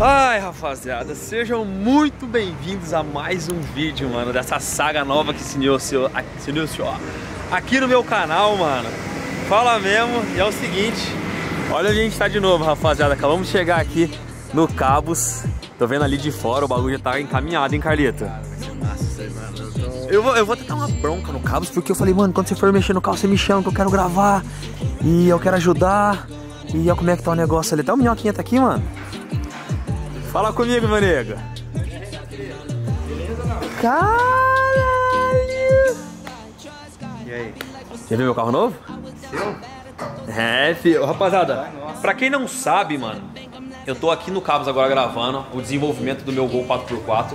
Ai, rapaziada, sejam muito bem-vindos a mais um vídeo, mano, dessa saga nova que se iniciou, se iniciou aqui no meu canal, mano. Fala mesmo, e é o seguinte, olha onde a gente tá de novo, rapaziada. Acabamos de chegar aqui no Cabos. Tô vendo ali de fora, o bagulho já tá encaminhado, hein, Carlito? Eu vou, eu vou tentar uma bronca no Cabos, porque eu falei, mano, quando você for mexer no carro, você me chama que eu quero gravar. E eu quero ajudar. E olha como é que tá o negócio ali. Até o minhoquinha tá aqui, mano. Fala comigo, meu nego. Caralho! E aí? Já viu meu carro novo? Seu? É, filho. Rapaziada, pra quem não sabe, mano, eu tô aqui no Cabos agora gravando o desenvolvimento do meu Gol 4x4.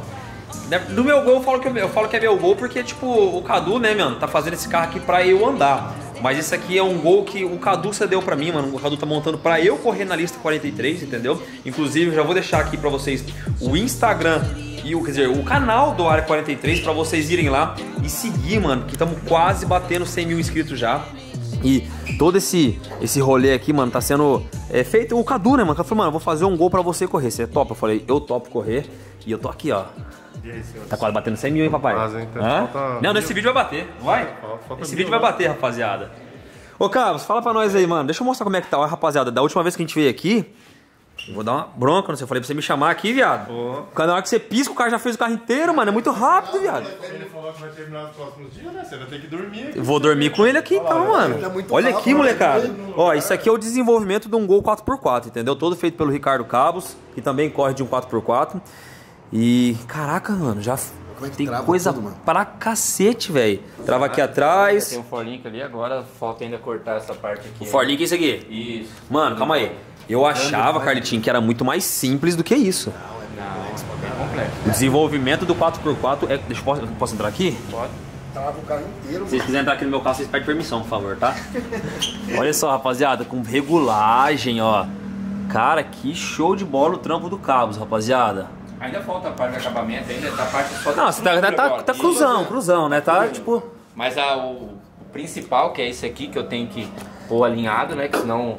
Do meu gol eu falo, que eu falo que é meu gol porque, tipo, o Cadu, né, mano, tá fazendo esse carro aqui pra eu andar. Mas esse aqui é um gol que o Cadu cedeu pra mim, mano. O Cadu tá montando pra eu correr na lista 43, entendeu? Inclusive, já vou deixar aqui pra vocês o Instagram e o, quer dizer, o canal do Área 43 pra vocês irem lá e seguir, mano. Que estamos quase batendo 100 mil inscritos já. E todo esse, esse rolê aqui, mano, tá sendo é, feito. O Cadu, né, mano? Eu falei, mano, eu vou fazer um gol pra você correr. Você é top? Eu falei, eu topo correr. E eu tô aqui, ó. Aí, tá quase batendo 100 mil, hein, papai? Quase, então. Não, nesse vídeo vai bater, não vai? Falta Esse vídeo vai bater, rapaziada. Ô, Carlos, fala pra nós aí, mano. Deixa eu mostrar como é que tá, ó, rapaziada. Da última vez que a gente veio aqui, eu vou dar uma bronca, não sei. Eu falei pra você me chamar aqui, viado. Pô. Na hora que você pisca, o cara já fez o carro inteiro, mano. É muito rápido, viado. Ele falou que vai terminar nos próximos dias, né? Você vai ter que dormir aqui. Vou dormir com ele aqui então, mano. Tá Olha aqui, molecada. Ó, isso aqui é o desenvolvimento de um Gol 4x4, entendeu? Todo feito pelo Ricardo Cabos, que também corre de um 4x4. E, caraca, mano, já é tem coisa tudo, mano? pra cacete, velho. Trava aqui atrás. Tem um forlink ali, agora falta ainda cortar essa parte aqui. O forlink é isso aqui? Isso. Mano, calma aí. Eu achava, Carlitinho, que era muito mais simples do que isso. Não, é bem complexo. O desenvolvimento do 4x4 é... Deixa eu posso, posso entrar aqui? Pode. Trava o carro inteiro. Se vocês quiserem entrar aqui no meu carro, vocês pedem permissão, por favor, tá? Olha só, rapaziada, com regulagem, ó. Cara, que show de bola o trampo do Cabos, rapaziada. Ainda falta a parte de acabamento, ainda tá a parte só Não, você tá, tá, tá, tá cruzão, cruzão, né? Tá tipo. Mas a, o, o, principal, que é esse aqui, que eu tenho que pôr alinhado, né? Que senão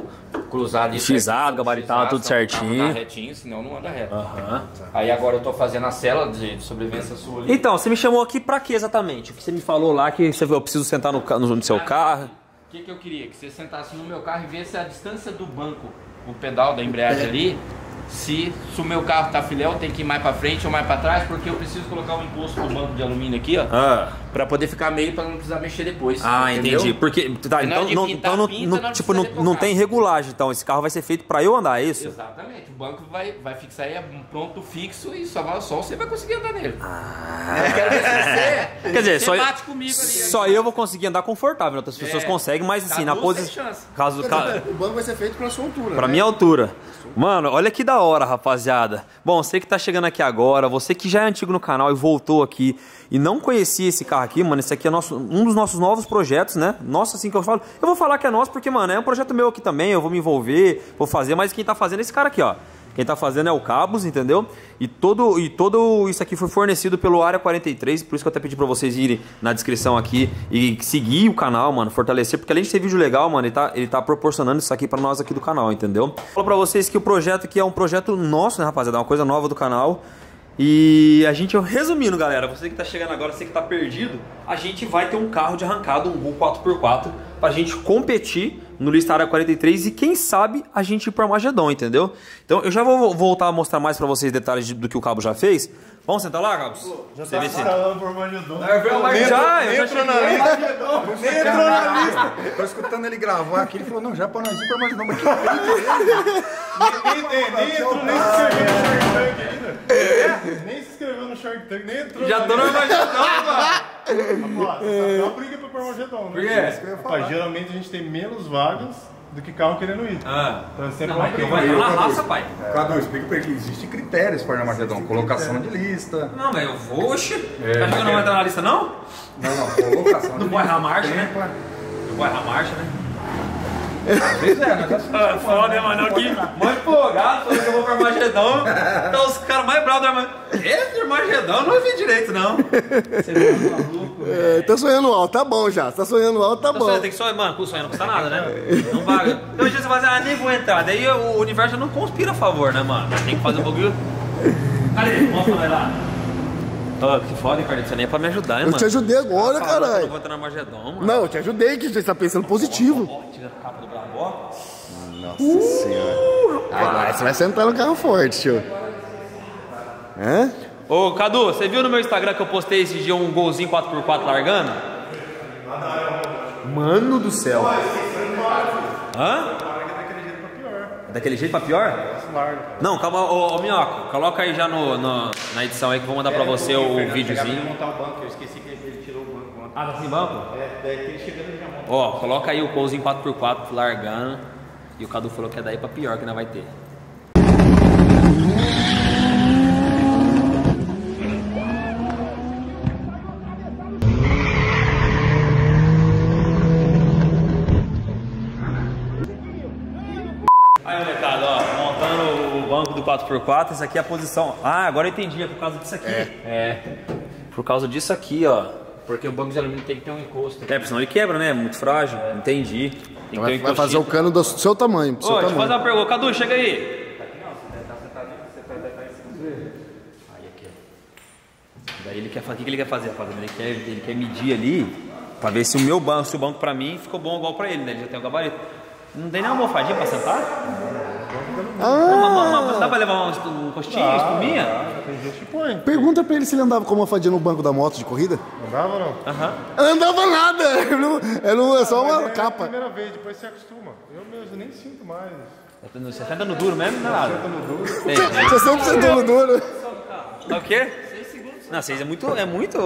cruzar ali. Xizado, gabaritado, tudo certinho. retinho, senão não anda reto. Uhum. Aí agora eu tô fazendo a cela de sobrevivência sua ali. Então, você me chamou aqui pra quê exatamente? O que você me falou lá que você viu, eu preciso sentar no, no, no seu carro? O que, que eu queria? Que você sentasse no meu carro e visse a distância do banco, o pedal da embreagem ali se, se o meu carro tá filé, eu tenho que ir mais para frente ou mais para trás, porque eu preciso colocar um encosto do banco de alumínio aqui, ó. Ah. Pra poder ficar meio para não precisar mexer depois. Ah, entendeu? entendi. Porque, tá, então, não, então não, pinta, não, tipo, não, não tem regulagem, então esse carro vai ser feito para eu andar, é isso? Exatamente. O banco vai, vai fixar aí um pronto fixo e só vai só você vai conseguir andar nele. Ah. Eu quero ver se você, Quer dizer, só, bate comigo ali, só eu vou conseguir andar confortável, outras pessoas é, conseguem, mas assim, na posição. Caso, caso, o banco vai ser feito pra sua altura. Pra né? minha altura. Mano, olha que da hora, rapaziada. Bom, você que tá chegando aqui agora, você que já é antigo no canal e voltou aqui e não conhecia esse carro aqui, mano, esse aqui é nosso, um dos nossos novos projetos, né? Nossa, assim que eu falo. Eu vou falar que é nosso porque, mano, é um projeto meu aqui também, eu vou me envolver, vou fazer, mas quem tá fazendo é esse cara aqui, ó. Quem tá fazendo é o Cabos, entendeu? E todo, e todo isso aqui foi fornecido pelo Área 43, por isso que eu até pedi pra vocês irem na descrição aqui e seguir o canal, mano, fortalecer, porque além de ser vídeo legal, mano, ele tá, ele tá proporcionando isso aqui pra nós aqui do canal, entendeu? Falo pra vocês que o projeto aqui é um projeto nosso, né, rapaziada? É uma coisa nova do canal. E a gente, resumindo, galera, você que tá chegando agora, você que tá perdido, a gente vai ter um carro de arrancada, um Gol 4x4, pra gente competir no Listária 43 e quem sabe a gente ir pro Armagedon, entendeu? Então eu já vou voltar a mostrar mais pra vocês detalhes do que o Cabo já fez. Vamos sentar lá, Cabos? Já tá falando pro Armagedon. Já, eu já entrou na lista. Entrou na lista. Tô escutando ele gravar aqui, ele falou, não, já pra nós ir pro Armagedon, mas que Nem entrou, nem se inscreveu no Shark Tank ainda. Nem se inscreveu no Shark Tank, nem entrou. Já tô no Armagedon, mano. Rapaz, dá uma briga pro Armagedon, né? Por quê? Rapaz, geralmente a gente tem menos vagas do que carro querendo ir. Ah. Então é sempre não, uma briga. Vai na raça, pai. É. Cadu, explica pra ele que existem critérios para ir na Armagedon. Colocação de lista. Não, mas eu vou, oxe. É, tá achando que não vai entrar na lista, não? Não, não, colocação Não pode errar a marcha, né? Não pode errar a marcha, né? Vezes é, né? Ah, foda, mano. Aqui, mais empolgado, falando que eu vou pra Armagedon. Então os caras mais bravos da Armagedon. Esse Armagedão não vi direito, não. Você tá maluco? É, tá sonhando alto, tá bom já. Tá sonhando alto, tá Tô bom. sonhando, tem que sonhar, mano, sonho não custa nada, né? Não paga. Então, você assim, ah, nem vou entrar. Daí o universo não conspira a favor, né, mano? Tem que fazer um bagulho. Cadê? Mostra lá. Que foda, Ricardo. Você nem é pra me ajudar, hein, Eu mano. te ajudei agora, Fala que Eu não caralho. vou entrar no Armagedon, mano. Não, eu te ajudei, que você tá pensando positivo. Ó, tira a capa do Brabó. Nossa senhora. Agora você vai sentar no carro forte, tio. Hã? Ô, Cadu, você viu no meu Instagram que eu postei esse dia um golzinho 4x4 largando? Mano do céu. Hã? Daquele jeito pra pior? Não, calma, ô, ô Minhoca, coloca aí já no, no- na edição aí que eu vou mandar pra você o videozinho. montar o banco, eu esqueci que ele tirou o banco ontem. Ah, tá sem banco? É, daí ele chegando ele já monta. Ó, coloca aí o golzinho 4x4 largando. E o Cadu falou que é daí pra pior que não vai ter. Aí, molecada, ó, montando o banco do 4x4, essa aqui é a posição. Ah, agora eu entendi, é por causa disso aqui. É. Por causa disso aqui, ó. Porque o banco de alumínio tem que ter um encosto. É, porque senão ele quebra, né? É muito frágil. Entendi. Tem que Vai, ter um vai fazer o cano do seu tamanho. Ô, seu deixa eu fazer uma pergunta. Cadu, chega aí. Aí aqui, ó. Daí ele quer fazer. O que que ele quer fazer, rapaziada? Ele quer, ele quer medir ali pra ver se o meu banco, se o banco pra mim ficou bom igual pra ele, né? Ele já tem o gabarito. Não tem nem uma almofadinha pra sentar? Ah, Uma- uma- dá pra levar um, um postinho, uma espuminha? Tem gente que põe. pergunta pra ele se ele andava com uma fadinha no banco da moto de corrida. Não dava, não? Aham. Não andava nada. É, não- é, não- é só uma é a capa. primeira vez, depois você acostuma. Eu mesmo nem sinto mais. Você senta no duro mesmo? Não é nada. Senta no duro. Você sempre sentou no duro. É o quê? Não, seis é muito. É muito.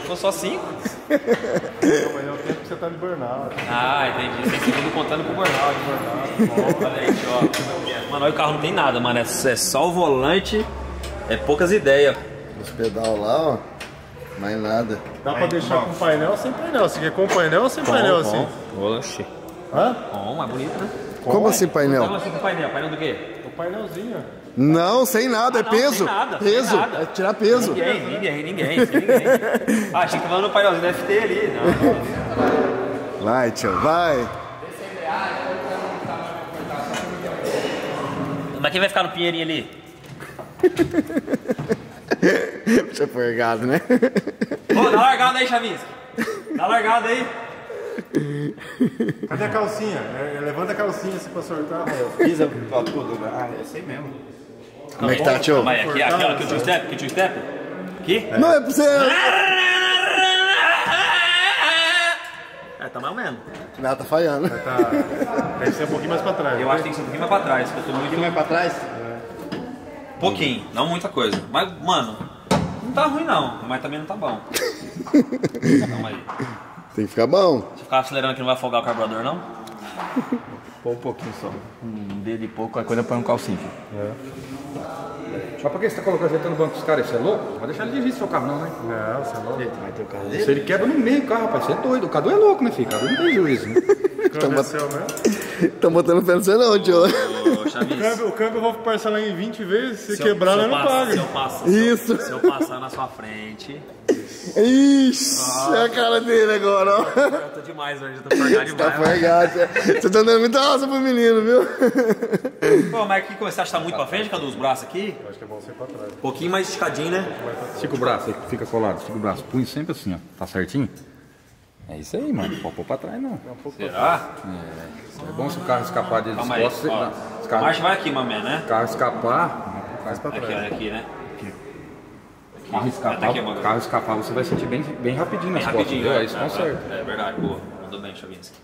Ficou só cinco. Mas é o tempo que você tá de burnout. Ah, entendi. Tem segundo contando com o burnout. burnout. Olha aí, ó. Mano, olha o carro não tem nada, mano. É, é só o volante, é poucas ideias. Os pedal lá, ó. Mais nada. Dá pra deixar com painel ou sem painel? Você quer com painel ou sem painel assim? Oxi. Hã? Bom, mais bonito, né? Como assim, painel? Como assim com painel? Painel do quê? O painelzinho. Não, sem nada, é Ah, não, peso. sem nada, sem peso. nada. É tirar peso. Ninguém, ninguém, ninguém, sem ninguém. Ah, achei que tava no painelzinho da FT ali. Não, não. Vai, tio, vai. Mas quem vai ficar no pinheirinho ali? Puxa forgado, né? Ô, dá largada aí, Chavinski. Dá largada aí. Cadê a calcinha? É, levanta a calcinha assim pra soltar. Pisa pra tudo. Ah, é assim mesmo. Como é que tá, tio? Mas aqui, ó, aqui o tio step, aqui o tio step. Aqui? Não, é pra você. É, tá mais ou menos. Não, tá falhando. Tá. Deve ser um pouquinho mais pra trás. Eu acho que tem que ser um pouquinho mais pra trás, eu tô muito. mais pra trás? Pouquinho, não muita coisa. Mas, mano, não tá ruim não, mas também não tá bom. Calma aí. Tem que ficar bom. Se ficar acelerando aqui não vai afogar o carburador, não? Pô um pouquinho só. Um dedo e pouco, a coisa põe um calcinho. Só porque você tá colocando gente no banco dos caras, você é louco? Vai deixar ele dirigir seu carro não, né? Não, você não. Vai ter o carro Se ele quebra no meio do carro, rapaz, você é doido. O Cadu é louco, né, filho? O Cadu não tem juízo, né? Aconteceu, né? Tá botando fé no você não, tio. Ô, O câmbio, o câmbio eu vou parcelar em 20 vezes. Se se eu- quebrar, se eu eu não pago. Se eu, passo, Isso. Se eu passar na sua frente. Ixi, é a cara dele agora, ó. Eu tô demais hoje, eu tô forgado Tá demais. forgado. Você tá dando muita roça pro menino, viu? Pô, mas aqui você acha que tá muito pra frente, Cadu, os braços aqui? Acho que é bom ser pra trás. Um pouquinho mais esticadinho, né? Estica o braço, aí fica colado, estica o braço. Punho sempre assim, ó. Tá certinho? É isso aí, mano. Pode pôr pra trás, não. Será? É bom se o carro escapar de Calma aí. descosta. Não, o carro, Marcha vai aqui, mamãe, né? o carro escapar, faz pra Aqui, trás. olha aqui, né? O carro escapar, Até aqui, o carro escapar, você vai sentir bem, bem rapidinho Bem nas costas. rapidinho. viu? né? É isso, É, conserta. É verdade, boa. Mandou bem, Chavinski.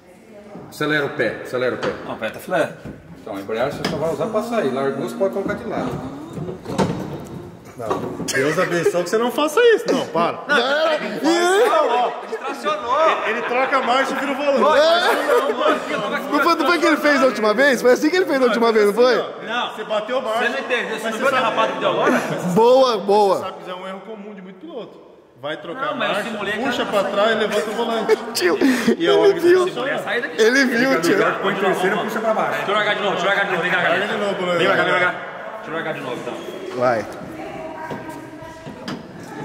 Acelera o pé, acelera o pé. Não, aperta filé. Então, a embreagem você só vai usar pra sair. Largou, você pode colocar de lado. Não. Deus abençoe que você não faça isso. Não, para. Distracionou! Ele troca a marcha e vira o volante. Não foi, não foi que ele fez da última vez? Foi assim que ele fez da última vez, não foi? Não, Você bateu a marcha. você não entendeu. Você não viu a derrapada que deu agora? Boa, boa. Sabe que é um erro comum de muito piloto. Vai trocar Não, marcha, puxa era pra trás e levanta o volante. Tio, E a hora ele viu. funciona, É a saída aqui. Ele viu, tio. Põe terceiro e puxa pra baixo. Deixa eu largar de novo, deixa eu largar de novo. Vem cá, galera. Vem cá, vem cá. Deixa eu largar de novo, então. Vai.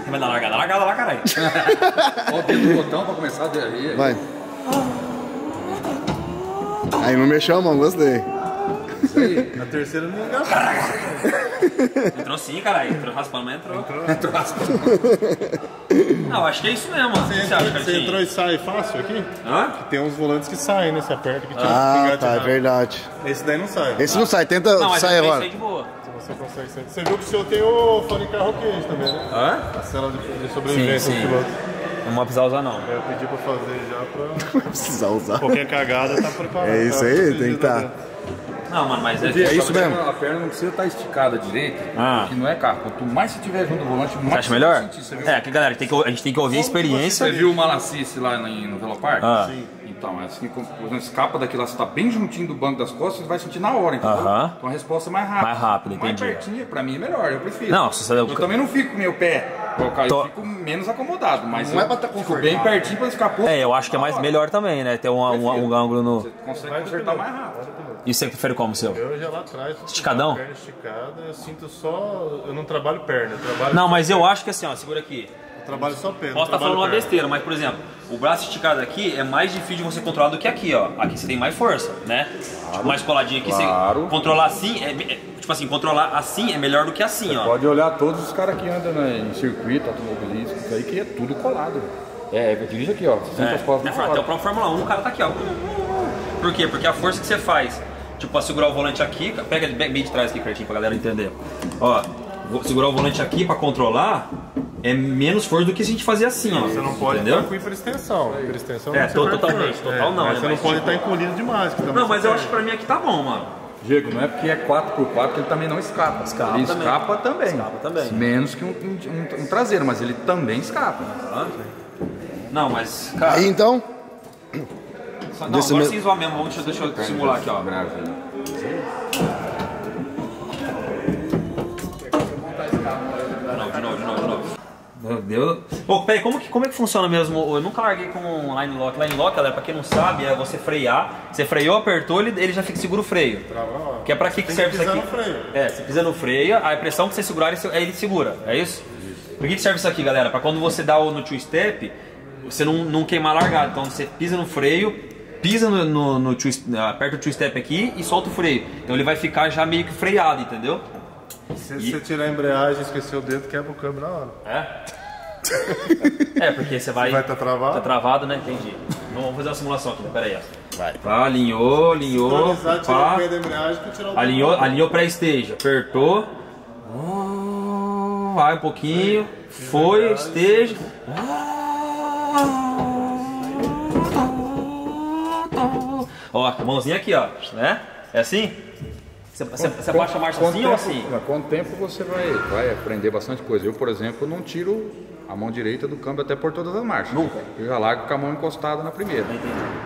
Quem vai dar largada? Largada lá, caralho. Ó o botão pra começar a aderir. Vai. Aí não mexeu a mão, gostei. Na terceira não enganou. Entrou sim, caralho. Entrou raspando, mas entrou. Não, acho que é isso mesmo. mano. O que você acha, Você entrou e sai fácil aqui? Hã? Tem uns volantes que saem, né? Você aperta que tira o Ah, tá, é verdade. Esse daí não sai. Esse não sai, tenta Não, mas sair eu agora. pensei de boa. Você consegue sair. Você viu que o seu tem o fone carro quente também, né? Hã? A cela de, de sobrevivência Sim, do sim. piloto. Não vou precisar usar, não. Eu pedi pra fazer já pra Não precisa usar. qualquer cagada tá preparado. É isso tá aí, tem que tá. dentro. Não, mano, mas é, É isso mesmo. A perna não precisa estar esticada direito, Ah. que não é carro. Quanto mais você tiver junto do volante, mais Você acha você vai melhor? sentir. Você É, aqui, galera, tem que, a gente tem que ouvir a experiência. você viu o Malacice lá em- no Velopark? Ah. Então, é assim, quando escapa daqui lá, você tá bem juntinho do banco das costas, você vai sentir na hora, entendeu? Aham. Então a resposta é mais rápida. Mais rápida, Mais entendi. pertinho, pra mim é melhor, eu prefiro. Não, se você- Eu também não fico com meu pé colocar, Tô- eu fico menos acomodado, mas Não eu é pra tá fico bem pertinho pra não ficar pouco. É, eu acho que é mais melhor também, né? Ter um, um, um ângulo no. Você consegue consertar mais rápido. E você prefere como, seu? Eu já lá atrás. Esticadão? Perna esticada, eu sinto só. Eu não trabalho perna, eu trabalho, Não, mas eu acho que assim, ó, segura aqui. eu trabalho só perna. Posso estar falando uma besteira, mas por exemplo, o braço esticado aqui é mais difícil de você controlar do que aqui, ó. Aqui você tem mais força, né? Tipo, mais coladinho aqui, claro. você controlar assim é, é- Tipo assim, controlar assim é melhor do que assim, ó. Pode olhar todos os caras que andam né, em circuito automobilístico, isso aí que é tudo colado. É, eu dirige aqui, ó. Você senta as costas Fran? Até o próprio Fórmula 1, o cara tá aqui, ó. Por quê? Porque a força que você faz, tipo, pra segurar o volante aqui, pega bem de trás aqui, Cartinho, pra galera entender. Ó, vou segurar o volante aqui pra controlar é menos força do que se a gente fazer assim, ó. Você não pode entendeu? estar com hiperextensão. Hiperextensão É, não se to- perde totalmente, força. total não, mas né, Você não mas pode tipo- estar encolhido demais. que também Não, mas eu acho que pra mim aqui tá bom, mano. Diego, não é porque é 4x4 que ele também não escapa. Escapa ele também. escapa também. Escapa também. Menos que um, um- um traseiro, mas ele também escapa. Não, mas, cara, Aí então, só- não, desse agora me- sem zoar mesmo, deixa, deixa eu simular aqui, ó. De Meu Deus. Ô, peraí, como, que, como é que funciona mesmo? Eu nunca larguei com um line lock. Line lock, galera, pra quem não sabe, é você frear. Você freou, apertou, ele, ele já fica segura o freio. Que é pra que, que serve que isso pisar aqui? no freio. É, você pisa no freio, a pressão que você segurar, ele, ele segura. É isso? Por que, que serve isso aqui, galera? Pra quando você dá o no two step, você não, não queimar largado. Então você pisa no freio, pisa no, no, no two, aperta o two step aqui e solta o freio. Então ele vai ficar já meio que freado, entendeu? Se você tirar a embreagem e esquecer o dedo, quebra o câmbio na hora. É? É, porque você vai. Vai tá travado? Tá travado, né? Entendi. Vamos fazer uma simulação aqui, né? Pera aí, ó. Vai. Pá, alinhou, alinhou. Tirar Pá, o pé da embreagem pra tirar o dedo. alinhou, alinhou pré-stage, apertou. Oh, Vai um pouquinho. Foi, stage. Ó, a mãozinha aqui, ó. Né? É assim? Você, você, você abaixa a marcha assim ou tempo- assim? Com quanto tempo você vai, vai aprender bastante coisa? Eu, por exemplo, não tiro a mão direita do câmbio até por todas as marchas. Nunca? Eu já largo com a mão encostada na primeira.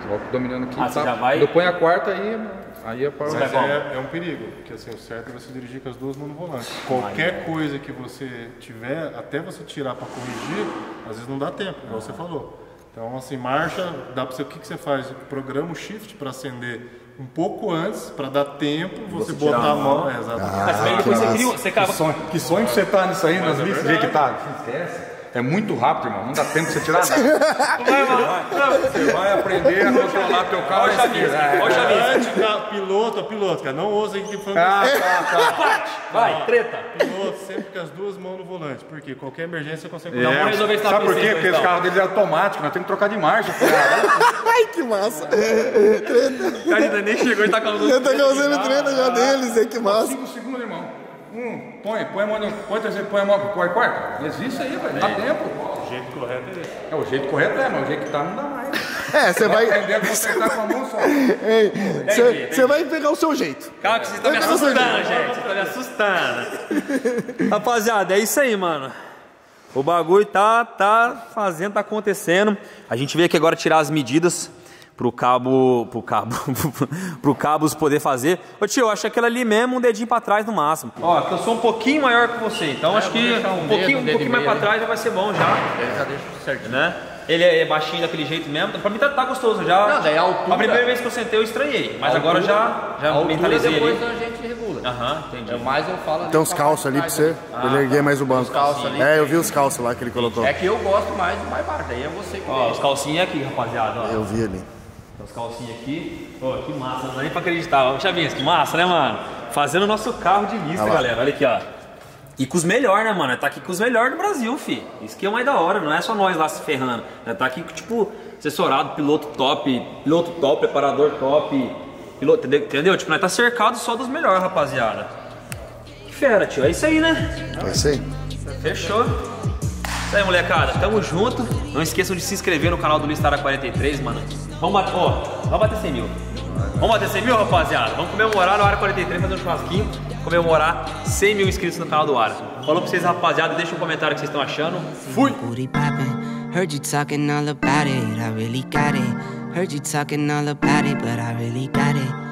Vou dominando aqui. Ah, você tá? já vai- eu ponho a quarta, aí, aí é para vai Mas é, é um perigo, porque assim, o certo é você dirigir com as duas mãos no volante. Qualquer coisa que você tiver, até você tirar para corrigir, às vezes não dá tempo, igual você falou. Então, assim, marcha, dá para você, o que, que você faz? Programa o shift para acender um pouco antes, para dar tempo, você, tirar botar a mão. mão. É, exatamente. Aí depois você cria, você acaba, Que sonho que você tá nisso aí, nas listas de que tá. Esquece. É muito rápido, irmão. Não dá tempo de você tirar nada. Você vai aprender a controlar teu carro. Olha esquerda. É. olha chavinho. Volante, ca- piloto, piloto, cara, não ousa aí que Ah, tá, tá. Vai, treta. piloto sempre com as duas mãos no volante, porque qualquer emergência você consegue Então, vamos resolver esse Sabe por quê? Porque então. esse carro dele é automático, nós temos que trocar de marcha, cara. ai que massa. Cara, ainda nem chegou e tá causando. Já tá causando treta já deles, hein, que massa. Cinco segundos, irmão. Um, põe, põe a mão, no- põe terceiro, põe a mão, põe quarta. Mas isso aí, velho, dá tempo. O jeito correto é esse. É, o jeito correto é, mas o jeito que tá não dá mais. É, você vai. Aprender a consertar com a mão só. Ei, Você vai pegar o seu jeito. Calma que você tá me assustando, gente. Você tá me assustando. Rapaziada, é isso aí, mano. O bagulho tá, tá fazendo, tá acontecendo. A gente veio aqui agora tirar as medidas pro cabo. Pro cabo. pro cabos poder fazer. Ô tio, eu acho aquilo ali mesmo um dedinho pra trás no máximo. Ó, que eu sou um pouquinho maior que você, então acho que um um dedo, pouquinho, um um pouquinho mais pra trás já vai ser bom já. Eu já deixo certinho. Né? Ele é baixinho daquele jeito mesmo. Pra mim tá, tá gostoso já. Não, daí a altura- A primeira vez que eu sentei eu estranhei, mas agora já, já A altura mentalizei depois ali. a gente regula. Aham, entendi. Mas eu falo ali Tem uns calços ali pra você, pra ele erguer mais o banco. calços ali. É, eu vi os calços lá que ele colocou. É que eu gosto mais do mais baixo, aí é você que Ó, vê. os calcinhos aqui, rapaziada. Ó. Eu vi ali. Tem Os calcinhos aqui. Pô, que massa, não dá nem pra acreditar. Ó, Chavinhas, que massa, né, mano? Fazendo o nosso carro de lista, lá. galera. Olha aqui, ó. E com os melhores, né, mano? Tá aqui com os melhores do Brasil, fi. Isso que é o mais da hora, não é só nós lá se ferrando. Né? Tá aqui, tipo, assessorado, piloto top, piloto top, preparador top. Piloto, entendeu? entendeu? Tipo, nós tá cercado só dos melhores, rapaziada. Que fera, tio. É isso aí, né? É isso aí. Fechou. Isso aí, molecada. Tamo junto. Não esqueçam de se inscrever no canal do Listara 43, mano. Vamos bater, ó, vamos bater 100 mil. Vamos bater 100 mil, rapaziada? Vamos comemorar no Área 43, fazer um churrasquinho. Comemorar 100 mil inscritos no canal do Área. Falou pra vocês, rapaziada. Deixa um comentário que vocês estão achando. Fui! Heard you talking all about it. I really got it. Heard you talking all about it, but I really got it.